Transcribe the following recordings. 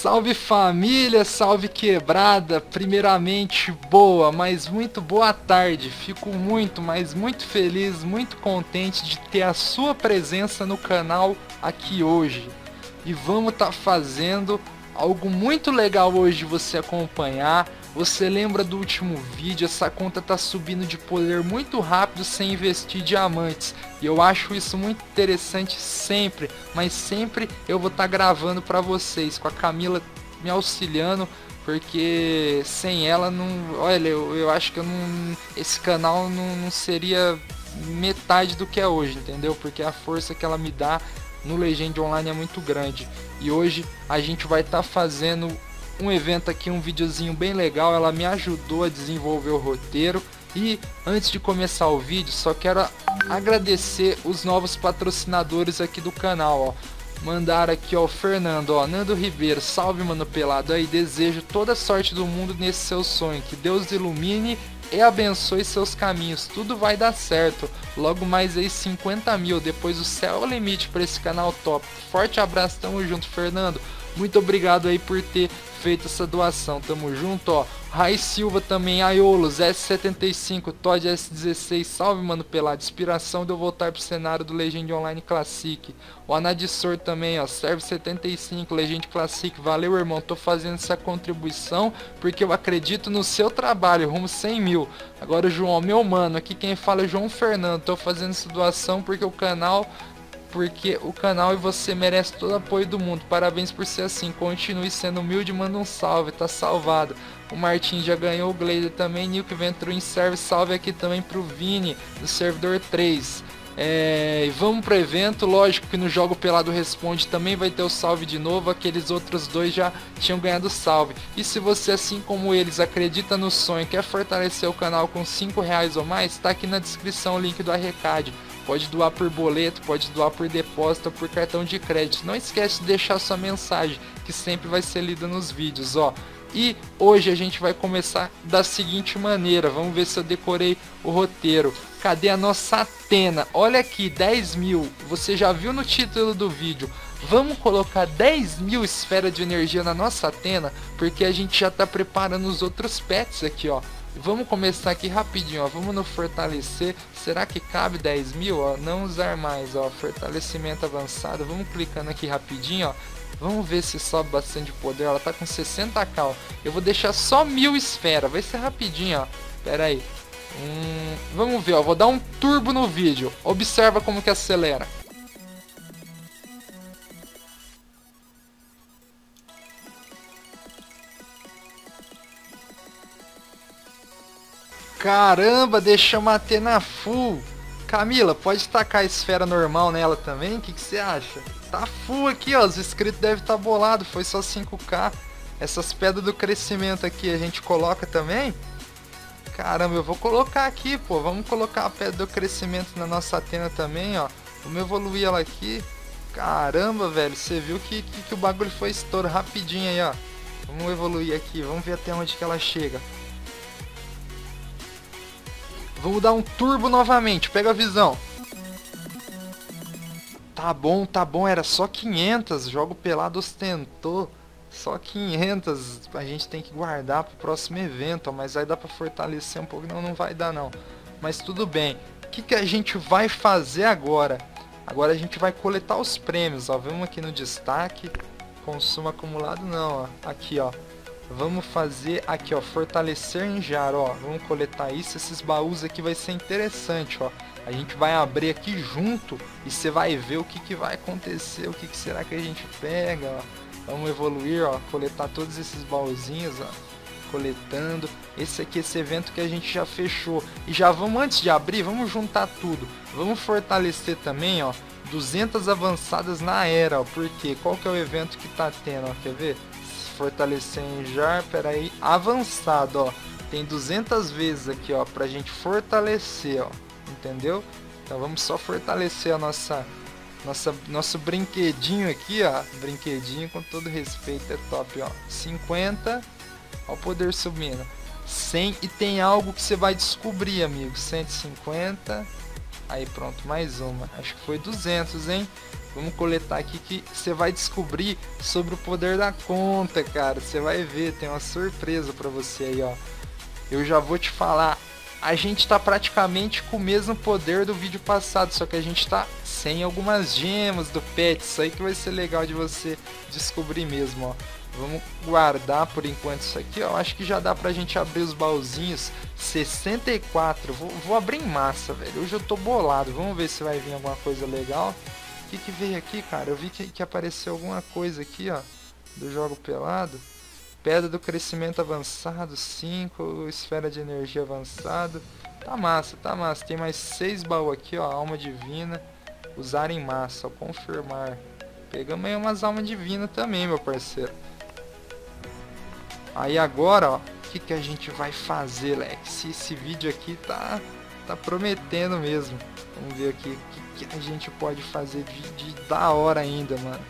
Salve família, salve quebrada. Primeiramente, boa, mas muito boa tarde. Fico muito, mas muito feliz, muito contente de ter a sua presença no canal aqui hoje. E vamos estar tá fazendo algo muito legal hoje você acompanhar. Você lembra do último vídeo? Essa conta tá subindo de poder muito rápido sem investir diamantes. E eu acho isso muito interessante sempre, mas sempre eu vou estar tá gravando para vocês com a Camila me auxiliando, porque sem ela não, olha, eu, eu acho que eu não, esse canal não, não seria metade do que é hoje, entendeu? Porque a força que ela me dá no Legend Online é muito grande. E hoje a gente vai estar tá fazendo um evento aqui, um videozinho bem legal. Ela me ajudou a desenvolver o roteiro. E antes de começar o vídeo, só quero agradecer os novos patrocinadores aqui do canal, ó. Mandar aqui, ó, o Fernando, ó, Nando Ribeiro, salve mano pelado aí, desejo toda sorte do mundo nesse seu sonho, que Deus ilumine e abençoe seus caminhos, tudo vai dar certo. Logo mais aí 50 mil, depois o céu é o limite para esse canal top. Forte abraço, tamo junto, Fernando. Muito obrigado aí por ter feito essa doação. Tamo junto, ó. Rai Silva também, Aiolos, S75, Todd S16, salve mano pelado, inspiração de eu voltar pro cenário do Legend Online Classic. O Anadissor também, ó, serve 75, Legend Classic, valeu irmão, tô fazendo essa contribuição porque eu acredito no seu trabalho, rumo 100 mil. Agora João, meu mano, aqui quem fala é João Fernando, tô fazendo essa doação porque o canal porque o canal e você merece todo o apoio do mundo. Parabéns por ser assim. Continue sendo humilde, manda um salve, tá salvado. O Martin já ganhou o Glader também. Nilk entrou em serve. Salve aqui também pro Vini, do servidor 3. É, vamos pro evento, lógico que no Jogo Pelado Responde também vai ter o salve de novo, aqueles outros dois já tinham ganhado salve. E se você, assim como eles, acredita no sonho quer fortalecer o canal com 5 reais ou mais, está aqui na descrição o link do Arrecade. Pode doar por boleto, pode doar por depósito por cartão de crédito. Não esquece de deixar sua mensagem, que sempre vai ser lida nos vídeos, ó. E hoje a gente vai começar da seguinte maneira. Vamos ver se eu decorei o roteiro. Cadê a nossa Atena? Olha aqui, 10 mil. Você já viu no título do vídeo. Vamos colocar 10 mil esferas de energia na nossa Atena, porque a gente já está preparando os outros pets aqui, ó. Vamos começar aqui rapidinho, ó. Vamos no fortalecer. Será que cabe 10 mil? Ó? Não usar mais, ó. Fortalecimento avançado. Vamos clicando aqui rapidinho, ó. Vamos ver se sobe bastante poder. Ela tá com 60k, ó. Eu vou deixar só mil esfera. Vai ser rapidinho, ó. Pera aí. Hum, vamos ver, ó. Vou dar um turbo no vídeo. Observa como que acelera. Caramba, deixamos a na full. Camila, pode tacar a esfera normal nela também? O que, que você acha? Tá full aqui, ó. Os inscritos devem estar tá bolado. Foi só 5k. Essas pedras do crescimento aqui a gente coloca também? Caramba, eu vou colocar aqui, pô. Vamos colocar a pedra do crescimento na nossa Atena também, ó. Vamos evoluir ela aqui. Caramba, velho. Você viu que, que, que o bagulho foi estouro rapidinho aí, ó. Vamos evoluir aqui. Vamos ver até onde que ela chega. Vamos dar um turbo novamente, pega a visão. Tá bom, tá bom, era só 500, jogo pelado ostentou. Só 500, a gente tem que guardar pro próximo evento, mas aí dá pra fortalecer um pouco, não, não vai dar não. Mas tudo bem, o que, que a gente vai fazer agora? Agora a gente vai coletar os prêmios, ó, vamos aqui no destaque, consumo acumulado não, ó, aqui ó, Vamos fazer aqui, ó, fortalecer em jar, ó. Vamos coletar isso. Esses baús aqui vai ser interessante, ó. A gente vai abrir aqui junto e você vai ver o que, que vai acontecer, o que, que será que a gente pega, ó. Vamos evoluir, ó, coletar todos esses baúzinhos, ó. Coletando. Esse aqui, esse evento que a gente já fechou. E já vamos, antes de abrir, vamos juntar tudo. Vamos fortalecer também, ó. 200 avançadas na era, ó. Porque qual que é o evento que tá tendo, ó. Quer ver? Fortalecer em jar, peraí, avançado, ó. Tem 200 vezes aqui, ó, pra gente fortalecer, ó. Entendeu? Então vamos só fortalecer a nossa nossa nosso brinquedinho aqui, ó. Brinquedinho com todo respeito é top, ó. 50, ó o poder subindo. 100 e tem algo que você vai descobrir, amigo. 150. Aí pronto, mais uma. Acho que foi 200, hein? Vamos coletar aqui que você vai descobrir sobre o poder da conta, cara. Você vai ver, tem uma surpresa para você aí, ó. Eu já vou te falar, a gente tá praticamente com o mesmo poder do vídeo passado, só que a gente tá sem algumas gemas do pet. Isso aí que vai ser legal de você descobrir mesmo, ó. Vamos guardar por enquanto isso aqui, ó. Acho que já dá pra gente abrir os baúzinhos. 64. Vou, vou abrir em massa, velho. Hoje eu tô bolado. Vamos ver se vai vir alguma coisa legal. Que, que veio aqui, cara? Eu vi que, que apareceu alguma coisa aqui, ó. Do jogo pelado. Pedra do crescimento avançado, 5. Esfera de energia avançado. Tá massa, tá massa. Tem mais 6 baús aqui, ó. Alma divina. Usar em massa, ó. Confirmar. Pegamos aí umas almas divinas também, meu parceiro. Aí agora, ó, o que, que a gente vai fazer, Lex? Esse vídeo aqui tá, tá prometendo mesmo. Vamos ver aqui o que, que a gente pode fazer de, de da hora ainda, mano.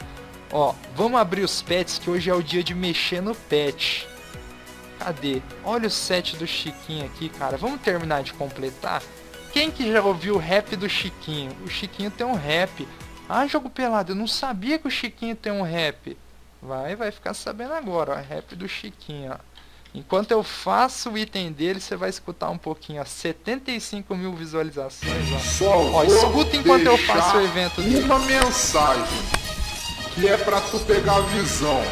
Ó, vamos abrir os pets que hoje é o dia de mexer no pet. Cadê? Olha o set do Chiquinho aqui, cara. Vamos terminar de completar? Quem que já ouviu o rap do Chiquinho? O Chiquinho tem um rap. Ah, jogo pelado, eu não sabia que o Chiquinho tem um rap. Vai, vai ficar sabendo agora, ó. Rap do Chiquinho, ó. Enquanto eu faço o item dele, você vai escutar um pouquinho, ó. 75 mil visualizações, ó. Só ó, escuta enquanto eu faço o evento dele. Uma mensagem que é pra tu pegar a visão.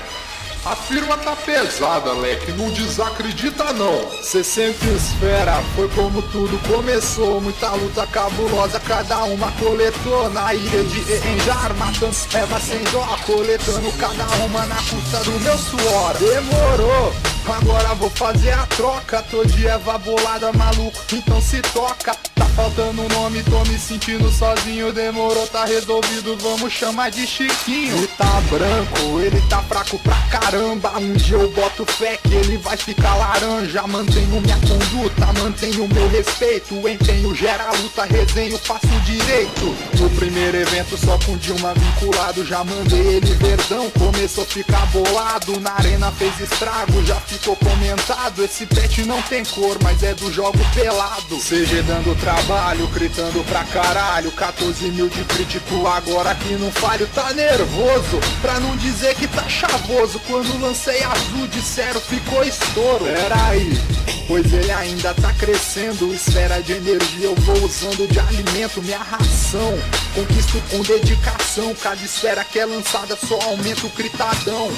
A firma tá pesada, Leque, não desacredita não. Cê sempre espera, foi como tudo começou. Muita luta cabulosa, cada uma coletou. Na ilha de Enjar, matando Eva sem dó. Coletando cada uma na custa do meu suor. Demorou, agora vou fazer a troca. Tô de Eva bolada, maluco, então se toca faltando um nome, tô me sentindo sozinho. Demorou, tá resolvido, vamos chamar de Chiquinho. Ele tá branco, ele tá fraco pra caramba. Um dia eu boto fé que ele vai ficar laranja. Mantenho minha conduta, mantenho meu respeito. Empenho gera luta, resenho, faço direito. No primeiro evento, só com Dilma vinculado. Já mandei ele verdão, começou a ficar bolado. Na arena fez estrago, já ficou comentado. Esse pet não tem cor, mas é do jogo pelado. CG dando trabalho trabalho, gritando pra caralho. 14 mil de crítico, agora que não falho tá nervoso. Pra não dizer que tá chavoso Quando lancei azul, disseram ficou estouro. Peraí, pois ele ainda tá crescendo. Esfera de energia eu vou usando de alimento Minha ração, conquisto com dedicação Cada esfera que é lançada só aumenta o critadão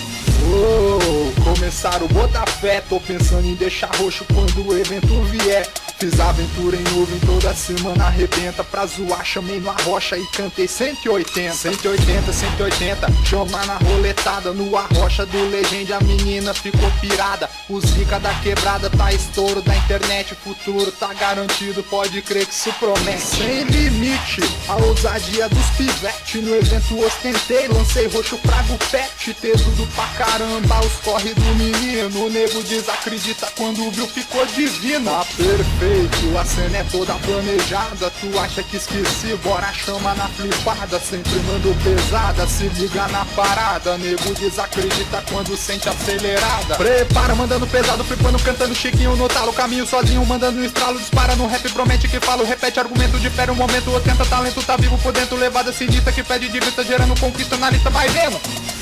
Oh, começaram o botar fé Tô pensando em deixar roxo quando o evento vier Fiz aventura em nuvem toda semana arrebenta. Pra zoar, chamei numa rocha e cantei 180 180, 180, chama na roletada No arrocha do legend a menina ficou pirada. Os rica da quebrada tá estouro da internet. O futuro tá garantido, pode crer que isso promete. Sem limite, a ousadia dos pivete No evento ostentei, lancei roxo prago pet Ter tudo pra caramba, os corre do menino. O nego desacredita quando viu ficou divino. Tá perfeito feito, a cena é toda planejada. Tu acha que esqueci, bora chama na flipada. Sempre mando pesada, se liga na parada. Nego desacredita quando sente acelerada. Prepara, mandando pesado, flipando, cantando chiquinho no talo. Caminho sozinho, mandando estralo, dispara no rap Promete que falo, repete argumento, difere um momento Ostenta talento, tá vivo por dentro, levada sinistra Que pede de vista, gerando conquista na lista, vai vendo.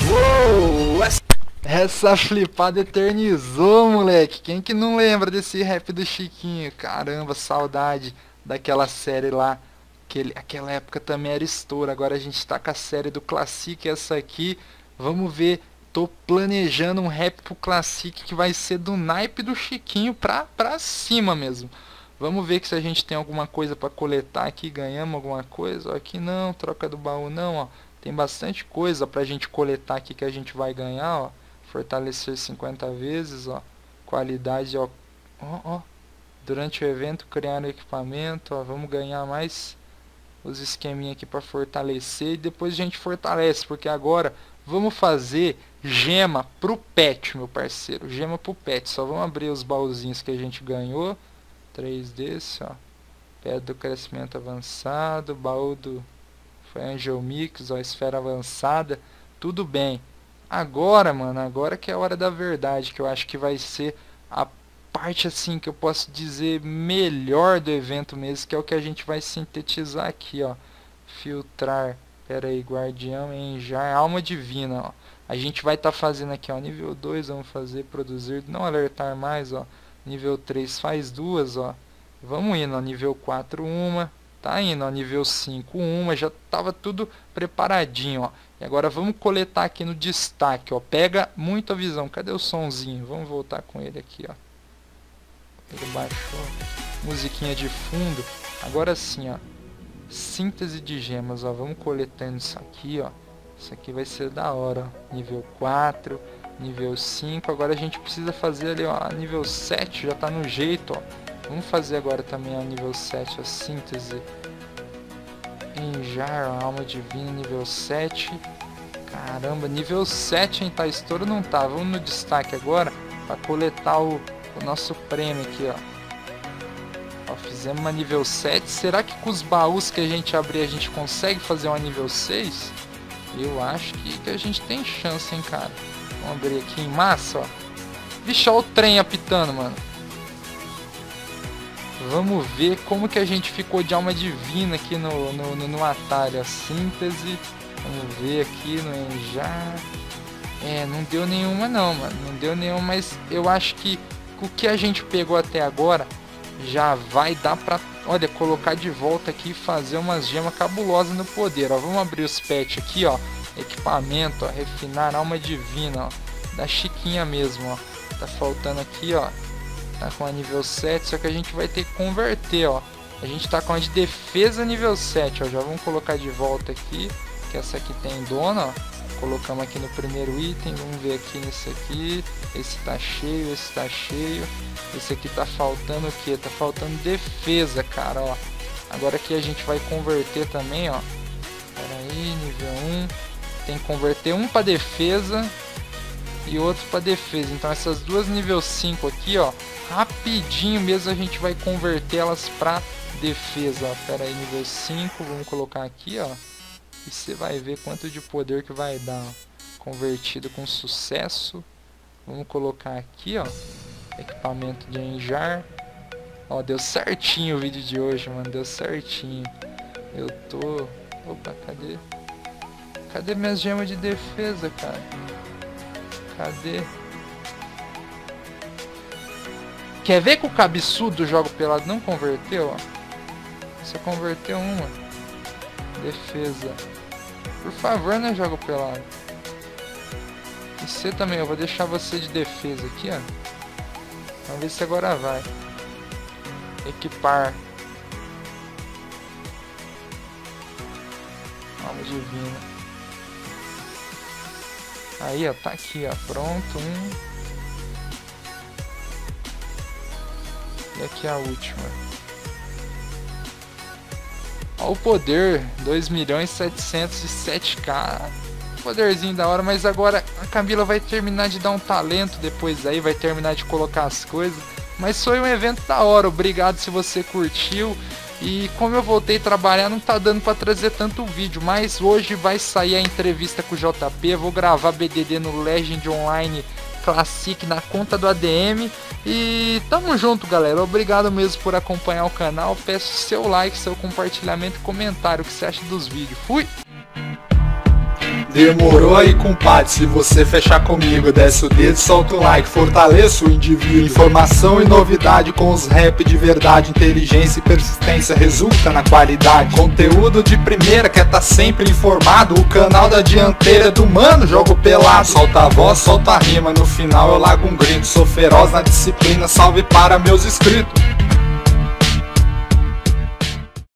Uou, essa... Essa flipada eternizou, moleque. Quem que não lembra desse rap do Chiquinho? Caramba, saudade daquela série lá. Aquele, aquela época também era estouro. Agora a gente tá com a série do Classic, essa aqui. Vamos ver. Tô planejando um rap pro Classic que vai ser do naipe do Chiquinho pra, pra cima mesmo. Vamos ver que se a gente tem alguma coisa para coletar aqui. Ganhamos alguma coisa. Ó, aqui não, troca do baú não, ó. Tem bastante coisa pra gente coletar aqui que a gente vai ganhar, ó fortalecer 50 vezes, ó, qualidade, ó, ó, ó, durante o evento criar equipamento, ó, vamos ganhar mais os esqueminha aqui para fortalecer e depois a gente fortalece, porque agora vamos fazer gema pro pet, meu parceiro, gema pro pet, só vamos abrir os baúzinhos que a gente ganhou, três desse, ó, pedra do crescimento avançado, baú do foi Angel Mix, ó, esfera avançada, tudo bem, Agora, mano, agora que é a hora da verdade, que eu acho que vai ser a parte assim que eu posso dizer melhor do evento mesmo, que é o que a gente vai sintetizar aqui, ó. Filtrar Pera aí, guardião, enjar, alma divina, ó. A gente vai estar tá fazendo aqui, ó, nível 2, vamos fazer, produzir, não alertar mais, ó. Nível 3 faz duas, ó. Vamos indo, ó, nível 4 uma, tá indo, ó, nível 5 uma, já tava tudo preparadinho, ó. E agora vamos coletar aqui no destaque, ó. Pega muito a visão. Cadê o sonzinho? Vamos voltar com ele aqui, ó. Ele baixou. Musiquinha de fundo. Agora sim, ó síntese de gemas, ó, vamos coletando isso aqui, ó. Isso aqui vai ser da hora, ó. nível 4, nível 5, agora a gente precisa fazer ali, ó, nível 7, já tá no jeito, ó. Vamos fazer agora também a nível 7, a síntese. Enjar, alma divina, nível 7. Caramba, nível 7, hein, tá não tá. Vamos no destaque agora, para coletar o, o nosso prêmio aqui, ó. Ó, fizemos uma nível 7. Será que com os baús que a gente abrir a gente consegue fazer uma nível 6? Eu acho que, que a gente tem chance, hein, cara. Vamos abrir aqui em massa, ó. Vixe, ó o trem apitando, mano. Vamos ver como que a gente ficou de alma divina aqui no, no, no, no atalho. A síntese. Vamos ver aqui no enjar. É, não deu nenhuma não, mano. Não deu nenhuma, mas eu acho que o que a gente pegou até agora já vai dar pra, olha, colocar de volta aqui e fazer umas gemas cabulosas no poder, ó. Vamos abrir os pets aqui, ó. Equipamento, ó, refinar alma divina, ó. Da chiquinha mesmo, ó. Tá faltando aqui, ó. Tá com a nível 7, só que a gente vai ter que converter, ó. A gente tá com a de defesa nível 7, ó. Já vamos colocar de volta aqui, que essa aqui tem dona, ó colocamos aqui no primeiro item, vamos ver aqui nesse aqui, esse tá cheio, esse tá cheio, esse aqui tá faltando o que? Tá faltando defesa, cara, ó. Agora aqui a gente vai converter também, ó. Pera aí, nível 1, tem que converter um para defesa e outro para defesa. Então essas duas nível 5 aqui, ó, rapidinho mesmo a gente vai converter elas para defesa, ó. Pera aí, nível 5, vamos colocar aqui, ó. E você vai ver quanto de poder que vai dar. Convertido com sucesso. Vamos colocar aqui, ó. Equipamento de enjar. Ó, deu certinho o vídeo de hoje, mano. Deu certinho. Eu tô... Opa, cadê? Cadê minhas gemas de defesa, cara? Cadê? Quer ver que o cabeçudo jogo pelado não converteu, ó? Você converteu uma. Defesa. Por favor, né, jogo pelado. E você também, eu vou deixar você de defesa aqui, ó. Vamos ver se agora vai. Equipar. Alma divina. Aí, ó, tá aqui, ó. Pronto, um. E aqui a última. Olha o poder, 2 milhões 707k. Poderzinho da hora, mas agora a Camila vai terminar de dar um talento depois aí, vai terminar de colocar as coisas. Mas foi um evento da hora, obrigado se você curtiu. E como eu voltei a trabalhar, não tá dando para trazer tanto vídeo, mas hoje vai sair a entrevista com o JP, vou gravar BDD no Legend Online Classic na conta do ADM. E tamo junto, galera. Obrigado mesmo por acompanhar o canal. Peço seu like, seu compartilhamento e comentário. O que você acha dos vídeos. Fui! Demorou aí, compadre, se você fechar comigo Desce o dedo, solta o like, fortaleça o indivíduo Informação e novidade com os rap de verdade Inteligência e persistência resulta na qualidade. Conteúdo de primeira, quer tá sempre informado O canal da dianteira do mano, jogo pelado. Solta a voz, solta a rima, no final eu lago um grito Sou feroz na disciplina, salve para meus inscritos